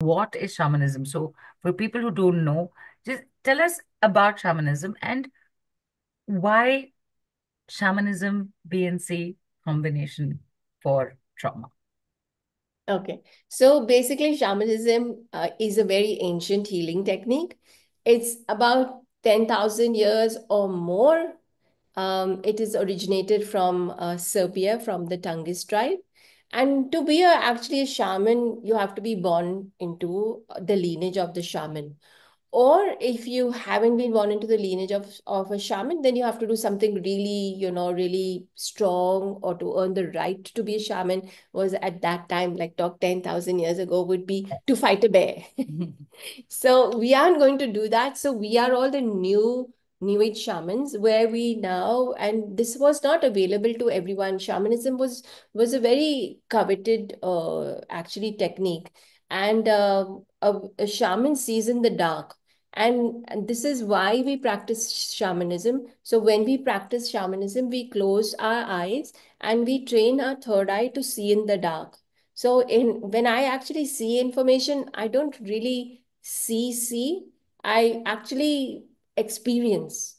what is shamanism? So, for people who don't know, just tell us about shamanism and why shamanism BNC combination for trauma. Okay, so basically, shamanism uh, is a very ancient healing technique. It's about 10,000 years or more. Um, it is originated from uh, Siberia, from the Tungus tribe. And to be a, actually a shaman, you have to be born into the lineage of the shaman. Or if you haven't been born into the lineage of, of a shaman, then you have to do something really, you know, really strong or to earn the right to be a shaman was at that time, like talk 10,000 years ago, would be to fight a bear. so we aren't going to do that. So we are all the new new age shamans where we now and this was not available to everyone shamanism was was a very coveted uh, actually technique and uh, a, a shaman sees in the dark and, and this is why we practice shamanism. So when we practice shamanism, we close our eyes and we train our third eye to see in the dark. So in when I actually see information, I don't really see see. I actually experience.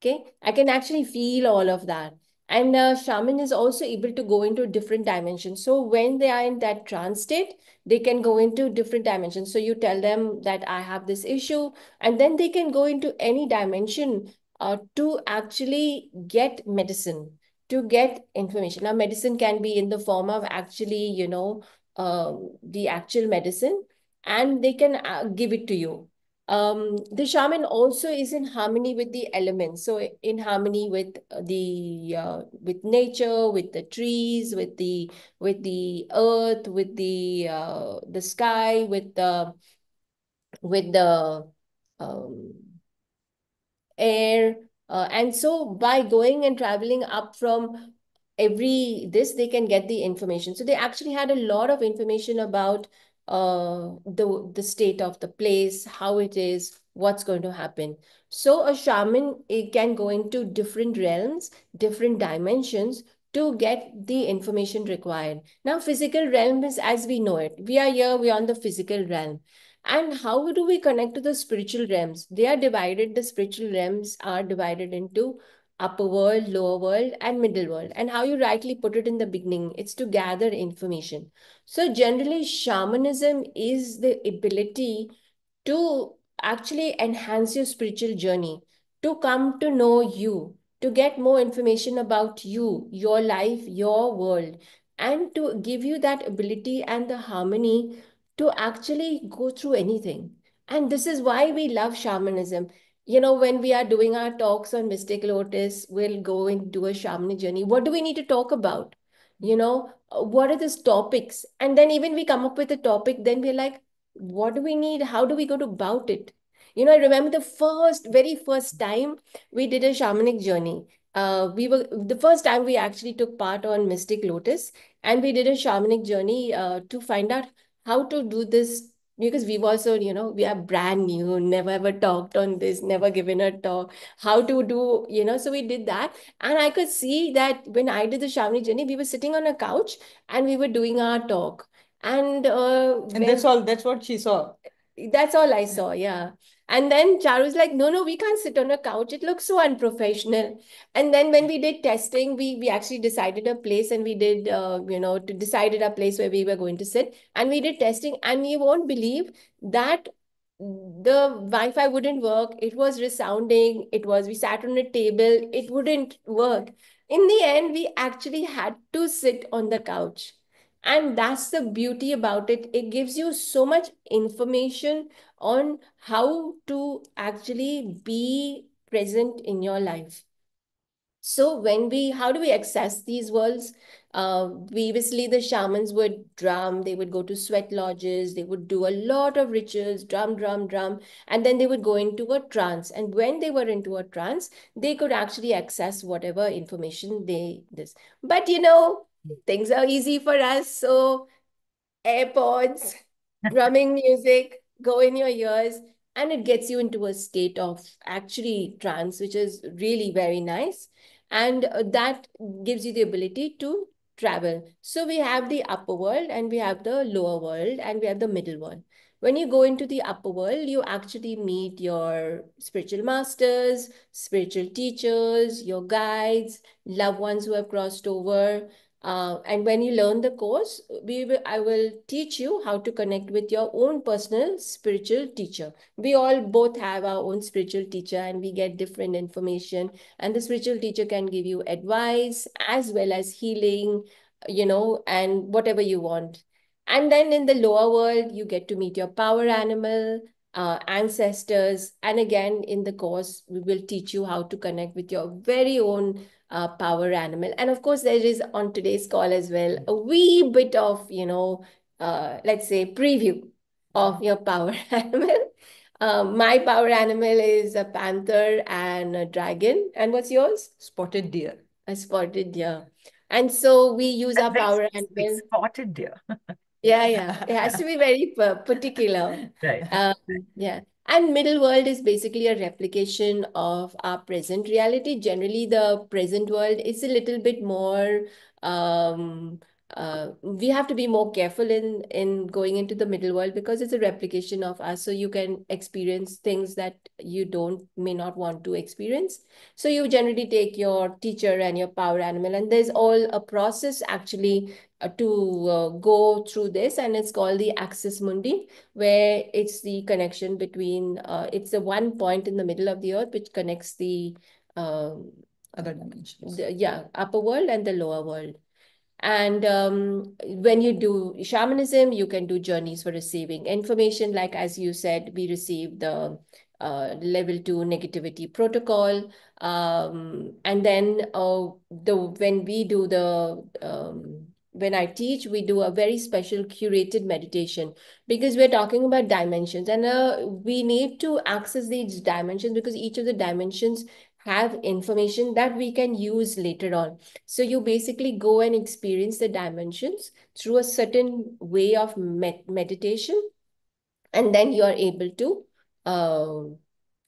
Okay, I can actually feel all of that. And uh, shaman is also able to go into different dimensions. So when they are in that trance state, they can go into different dimensions. So you tell them that I have this issue, and then they can go into any dimension uh, to actually get medicine, to get information. Now, medicine can be in the form of actually, you know, uh, the actual medicine, and they can uh, give it to you um, the shaman also is in harmony with the elements. So in harmony with the uh, with nature, with the trees, with the with the earth, with the uh, the sky, with the with the um, air. Uh, and so by going and traveling up from every this, they can get the information. So they actually had a lot of information about uh, the, the state of the place, how it is, what's going to happen. So a shaman it can go into different realms, different dimensions to get the information required. Now, physical realm is as we know it. We are here, we are on the physical realm. And how do we connect to the spiritual realms? They are divided, the spiritual realms are divided into upper world, lower world, and middle world. And how you rightly put it in the beginning, it's to gather information. So generally, shamanism is the ability to actually enhance your spiritual journey, to come to know you, to get more information about you, your life, your world, and to give you that ability and the harmony to actually go through anything. And this is why we love shamanism. You know, when we are doing our talks on Mystic Lotus, we'll go and do a shamanic journey. What do we need to talk about? You know, what are these topics? And then even we come up with a topic, then we're like, what do we need? How do we go about it? You know, I remember the first, very first time we did a shamanic journey. Uh, we were the first time we actually took part on Mystic Lotus, and we did a shamanic journey uh, to find out how to do this because we've also, you know, we are brand new, never ever talked on this, never given a talk, how to do, you know, so we did that. And I could see that when I did the shamanic journey, we were sitting on a couch and we were doing our talk. And uh, and when, that's all, that's what she saw. That's all I saw, yeah. And then Charu's like, no, no, we can't sit on a couch. It looks so unprofessional. And then when we did testing, we we actually decided a place and we did, uh, you know, to decided a place where we were going to sit. And we did testing and you won't believe that the Wi-Fi wouldn't work. It was resounding. It was, we sat on a table. It wouldn't work. In the end, we actually had to sit on the couch. And that's the beauty about it. It gives you so much information on how to actually be present in your life. So when we, how do we access these worlds? Uh, previously, the shamans would drum, they would go to sweat lodges, they would do a lot of rituals, drum, drum, drum, and then they would go into a trance. And when they were into a trance, they could actually access whatever information they this. But you know, things are easy for us. So AirPods, drumming music, go in your ears, and it gets you into a state of actually trance, which is really very nice. And uh, that gives you the ability to travel. So we have the upper world and we have the lower world and we have the middle world. When you go into the upper world, you actually meet your spiritual masters, spiritual teachers, your guides, loved ones who have crossed over. Uh, and when you learn the course, we will, I will teach you how to connect with your own personal spiritual teacher. We all both have our own spiritual teacher and we get different information. And the spiritual teacher can give you advice as well as healing, you know, and whatever you want. And then in the lower world, you get to meet your power animal, uh, ancestors. And again, in the course, we will teach you how to connect with your very own uh, power animal. And of course, there is on today's call as well a wee bit of, you know, uh, let's say preview of your power animal. Um, my power animal is a panther and a dragon. And what's yours? Spotted deer. A spotted deer. And so we use our power animal. spotted deer. Yeah, yeah. It has to be very particular. Right. Um, yeah. And middle world is basically a replication of our present reality. Generally, the present world is a little bit more um uh we have to be more careful in in going into the middle world because it's a replication of us. So you can experience things that you don't may not want to experience. So you generally take your teacher and your power animal, and there's all a process actually uh, to uh, go through this, and it's called the Axis Mundi, where it's the connection between, uh, it's the one point in the middle of the earth which connects the, um, Other dimensions. the yeah, upper world and the lower world. And um, when you do shamanism, you can do journeys for receiving information. Like as you said, we received the uh, level two negativity protocol. Um, and then uh, the when we do the um, when I teach, we do a very special curated meditation because we're talking about dimensions and uh, we need to access these dimensions because each of the dimensions have information that we can use later on. So you basically go and experience the dimensions through a certain way of med meditation, and then you are able to uh,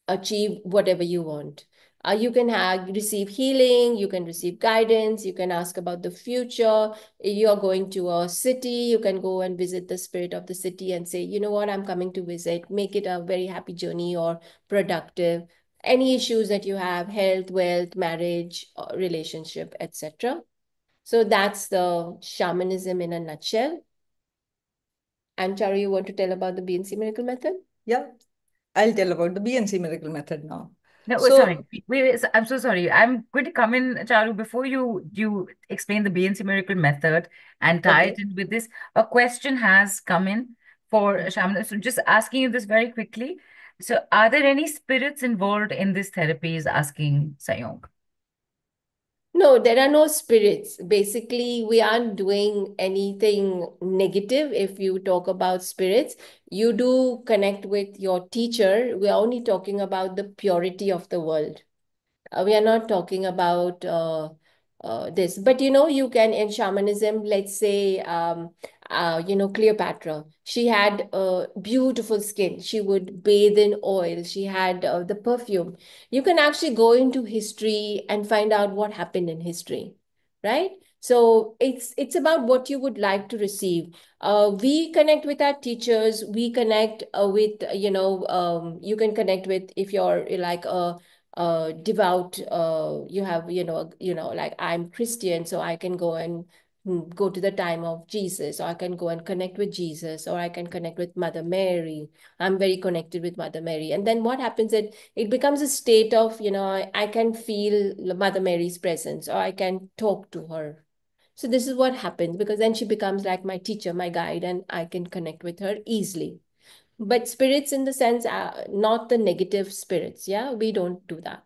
achieve whatever you want. Uh, you can have receive healing, you can receive guidance, you can ask about the future. You're going to a city, you can go and visit the spirit of the city and say, you know what, I'm coming to visit. Make it a very happy journey or productive. Any issues that you have, health, wealth, marriage, uh, relationship, etc. So that's the shamanism in a nutshell. And Charu, you want to tell about the BNC miracle method? Yeah, I'll tell about the BNC miracle method now. No, So- sorry. Wait, wait, I'm so sorry. I'm going to come in, Charu, before you you explain the BNC miracle method and tie it in with this. A question has come in for Shamana. So just asking you this very quickly. So are there any spirits involved in this therapy? Is asking Sayong. No, there are no spirits. Basically, we aren't doing anything negative if you talk about spirits. You do connect with your teacher. We are only talking about the purity of the world. Uh, we are not talking about uh, uh, this. But you know, you can in shamanism, let's say, um, uh, you know, Cleopatra, she had uh, beautiful skin. She would bathe in oil. She had uh, the perfume. You can actually go into history and find out what happened in history, right? So it's it's about what you would like to receive. Uh, we connect with our teachers. We connect uh, with you know um, you can connect with if you're like a uh devout uh you have you know you know like I'm Christian so I can go and go to the time of Jesus or I can go and connect with Jesus or I can connect with Mother Mary I'm very connected with Mother Mary and then what happens is it becomes a state of you know I, I can feel Mother Mary's presence or I can talk to her so this is what happens because then she becomes like my teacher my guide and I can connect with her easily but spirits in the sense, uh, not the negative spirits. Yeah, we don't do that.